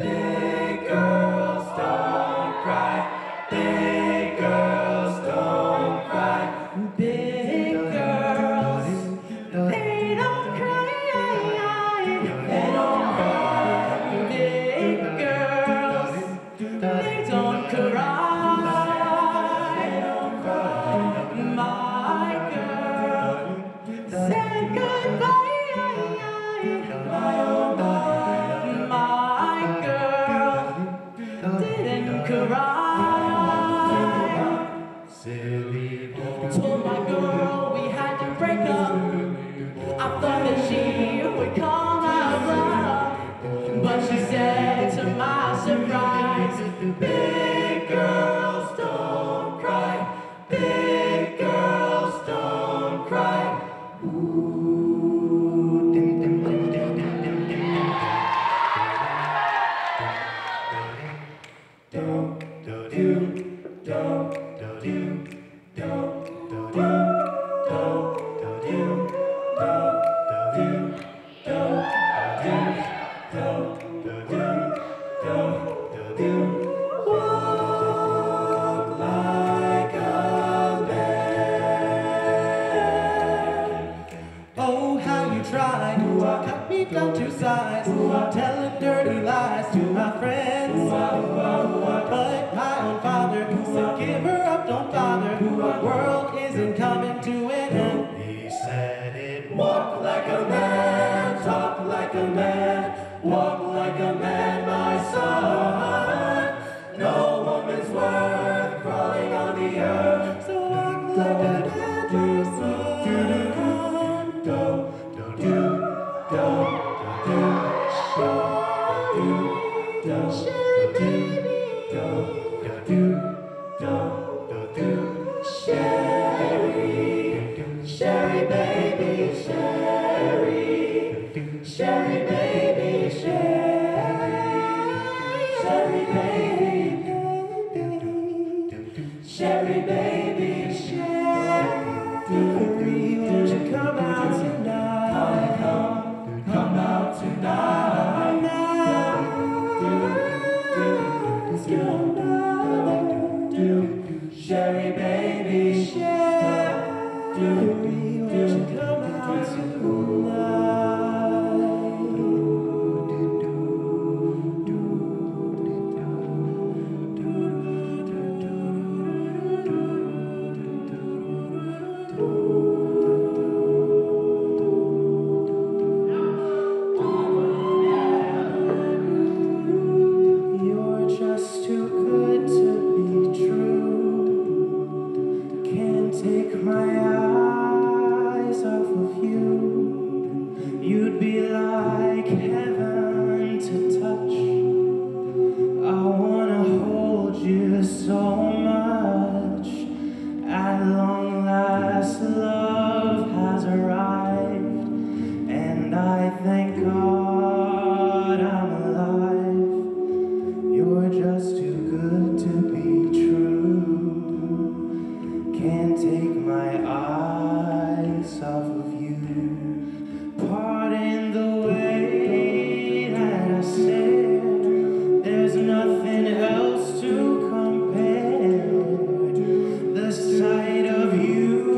Yeah. Told my girl we had to break up. I thought that she would come around, but she said to my surprise, Oh, you try to cut me down to size, telling dirty lies to my friends. always in to Sherry, Sherry, baby, Sherry, baby, Sherry, Won't you come out tonight? come, come out tonight. It's your night. Sherry, baby, Sherry, take my eyes off of you. You'd be like heaven to touch. I wanna hold you so much. At long last, love has arrived, and I thank God Can't take my eyes off of you. Pardon the way that I stare. There's nothing else to compare. The sight of you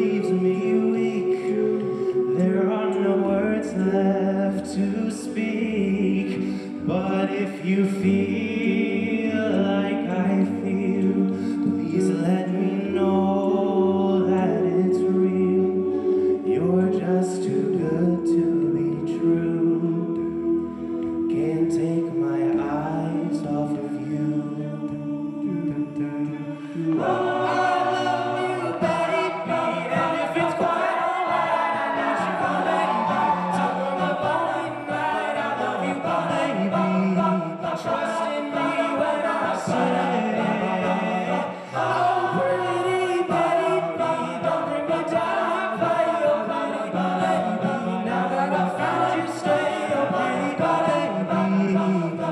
leaves me weak. There are no words left to speak. But if you feel